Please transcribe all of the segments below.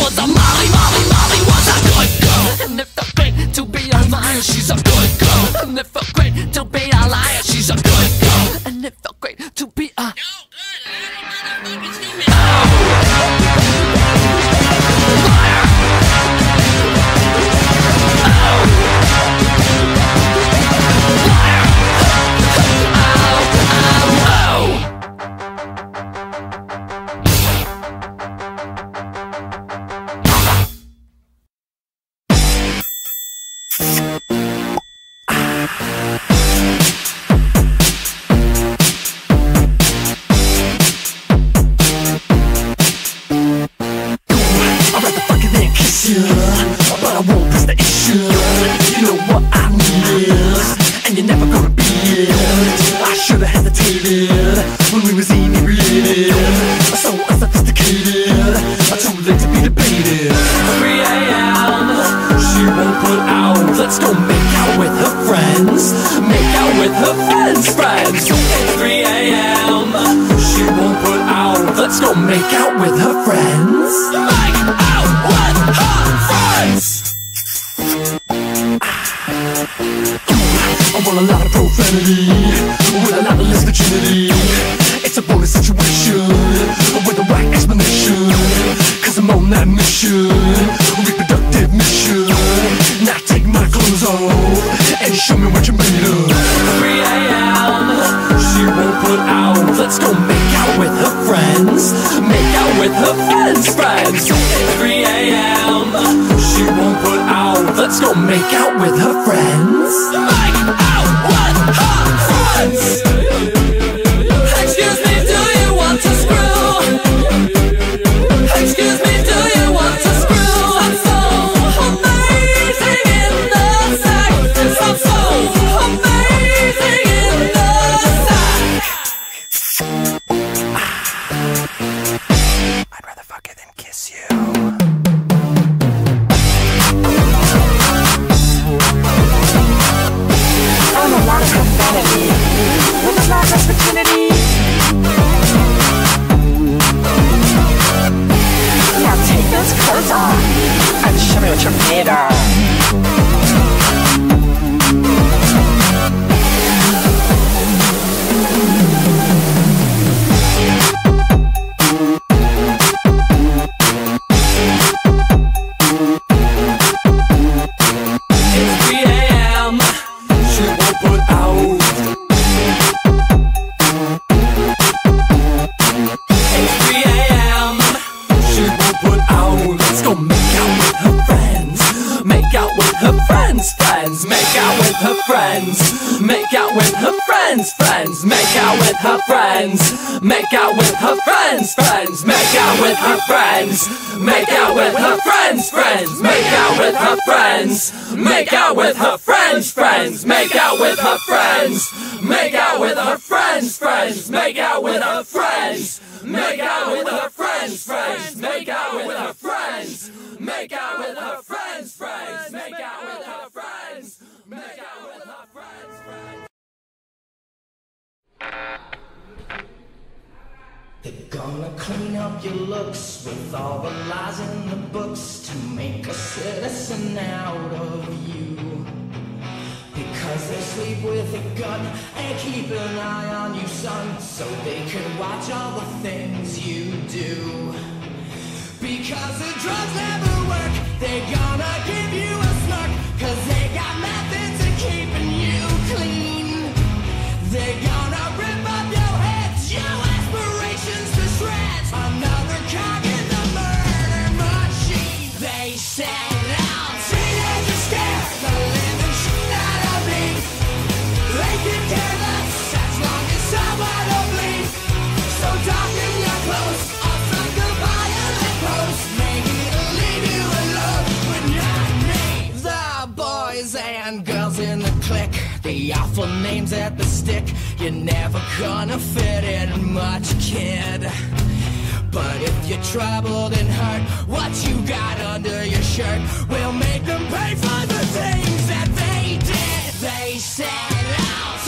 was a I won't. Cause the make out with her friends? Make out with her friends! her friends, friends, make out with her friends, make out with her friends, friends, make out with her friends, make out with her friends, friends, make out with her friends, make out with her friends, friends, make out with her friends, make out with her friends, friends, make out with her friends, make out with her friends, friends, make out with her friends, make out with her friends, friends, make out with her friends. They're gonna clean up your looks with all the lies in the books to make a citizen out of you. Because they sleep with a gun and keep an eye on you, son, so they can watch all the things you do. Because the drugs never work, they're gonna give at the stick. You're never gonna fit in much, kid. But if you're troubled and hurt What you got under your shirt Will make them pay for the things that they did. They said, oh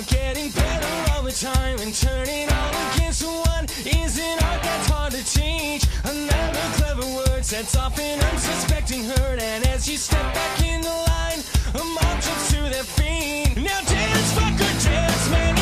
We're getting better all the time and turning all against one isn't art that's hard to teach. Another clever word sets off an unsuspecting hurt, and as you step back in the line, a mob jumps to their feet. Now dance, fucker, dance, man.